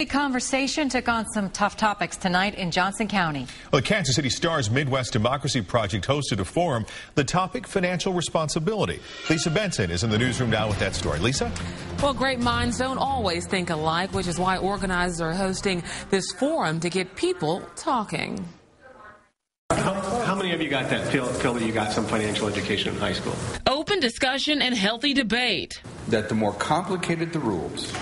The conversation took on some tough topics tonight in Johnson County. Well, the Kansas City Star's Midwest Democracy Project hosted a forum. The topic, financial responsibility. Lisa Benson is in the newsroom now with that story. Lisa? Well, great minds don't always think alike, which is why organizers are hosting this forum to get people talking. How, how, many of you got that feel, feel that you got some financial education in high school? Open discussion and healthy debate. That the more complicated the rules,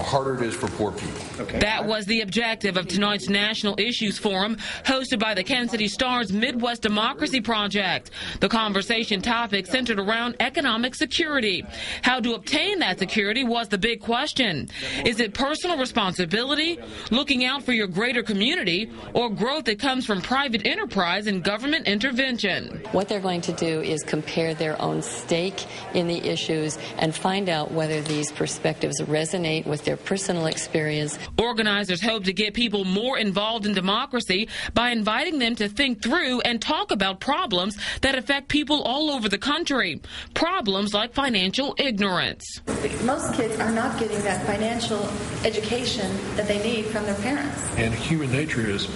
the harder it is for poor people. Okay. That was the objective of tonight's National Issues Forum, hosted by the Kansas City Star's Midwest Democracy Project. The conversation topic centered around economic security. How to obtain that security was the big question. Is it personal responsibility, looking out for your greater community, or growth that comes from private enterprise and government intervention? What they're going to do is compare their own stake in the issues and find out whether these perspectives resonate with with their personal experience. Organizers hope to get people more involved in democracy by inviting them to think through and talk about problems that affect people all over the country. Problems like financial ignorance. Most kids are not getting that financial education that they need from their parents. And human nature is,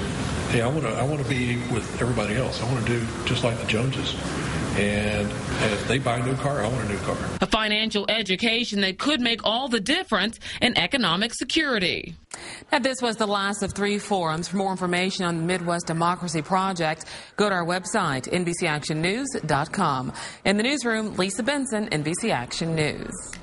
hey, I want to I want to be with everybody else. I want to do just like the Joneses. And if they buy a new car, I want a new car. A financial education that could make all the difference in economic security. Now, this was the last of three forums. For more information on the Midwest Democracy Project, go to our website, NBCActionNews.com. In the newsroom, Lisa Benson, NBC Action News.